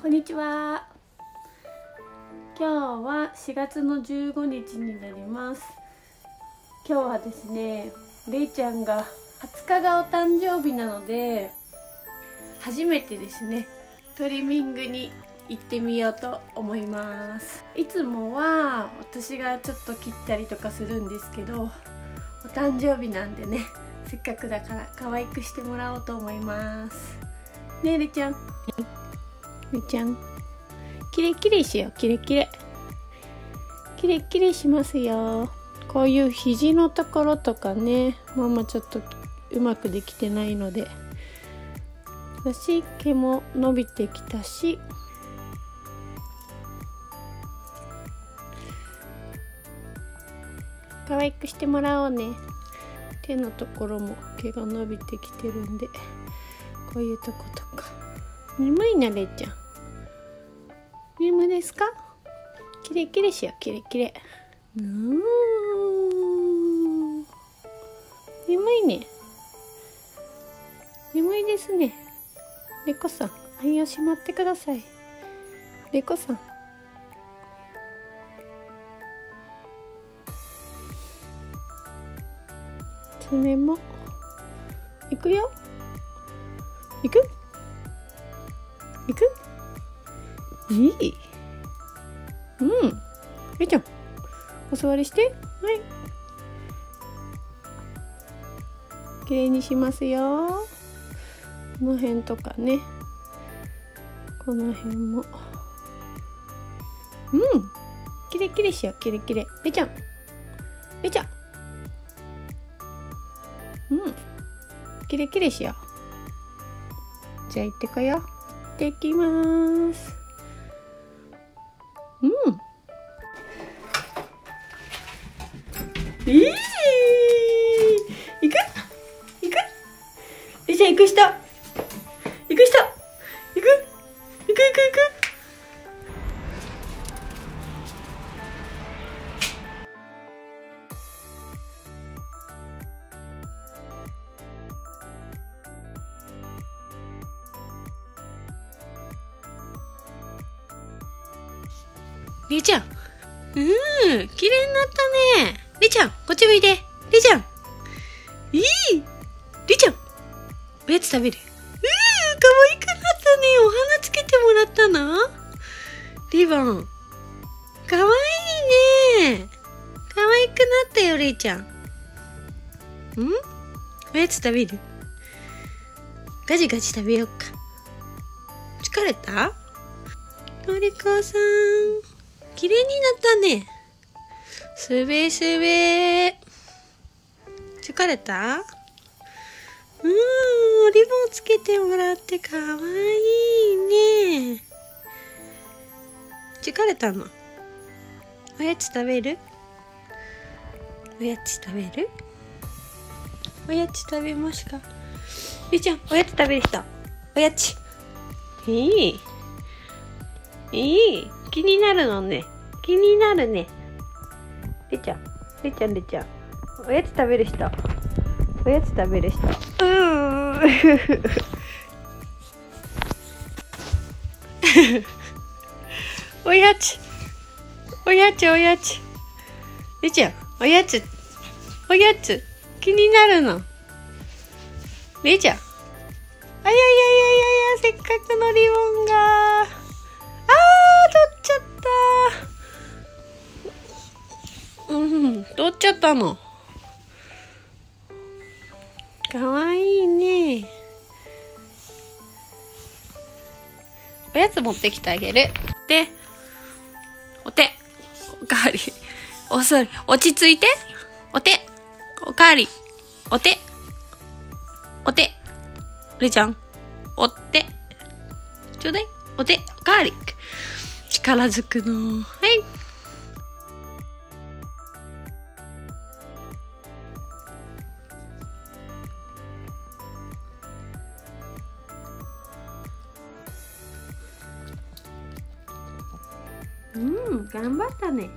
こんにちは。今日は4月の15日になります。今日はですねれいちゃんが20日がお誕生日なので初めてですねトリミングに行ってみようと思います。いつもは私がちょっと切ったりとかするんですけどお誕生日なんでねせっかくだから可愛くしてもらおうと思います。ねえれちゃん。れちゃん。キレキレしよう。キレキレ。キレキレしますよ。こういう肘のところとかね。ママちょっとうまくできてないので。私毛も伸びてきたし。可愛くしてもらおうね。手のところも毛が伸びてきてるんで。こういうとことか。眠いなれちゃん。眠ですか？キレキレしようキレキレ。うん。眠いね。眠いですね。レコさん愛をしまってください。レコさん。爪も？いくよ。いく？いく？いい。うん。えいちゃんお座りして。はい。きれいにしますよ。この辺とかね。この辺も。うん。きれいきれいしようきれいきれいえちゃん。えちゃん。うん。きれいきれいしようじゃあ行ってこよう。行ってきます。いい。行く？行く？りちゃん行く人。行く人。行く？行く行く行く。りちゃん。うん、綺麗になったね。りーちゃん、こっち向いて。りーちゃん。いいりーちゃん。おやつ食べる？うん、可愛くなったね。お花つけてもらったの？リボン。可愛いね。可愛くなったよ、りーちゃん。ん？おやつ食べる？ガジガジ食べようか。疲れた？のりこさん。綺麗になったね。すべすべ。疲れた？うーん、リボンつけてもらってかわいいね。疲れたの？おやつ食べる？おやつ食べる？おやつ食べますか？ゆうちゃん、おやつ食べる人？おやつ。いい。いい。気になるのね。気になるね。りちゃん、りちゃん、りちゃん。おやつ食べる人。おやつ食べる人。うーおやつ。おやつ、おやつ。りちゃん、おやつ。おやつ。気になるの。りちゃん。あやいやいやいやいや、せっかくのリボンが。あー、取っちゃった。うん、取っちゃったの。かわいいね。おやつ持ってきてあげる。で、お手。おかわり。おそれ、落ち着いて。お手。おかわり。お手。お手。れいちゃん。お手。ちょうだい。お手。おかわり。力づくの。うん、頑張ったね。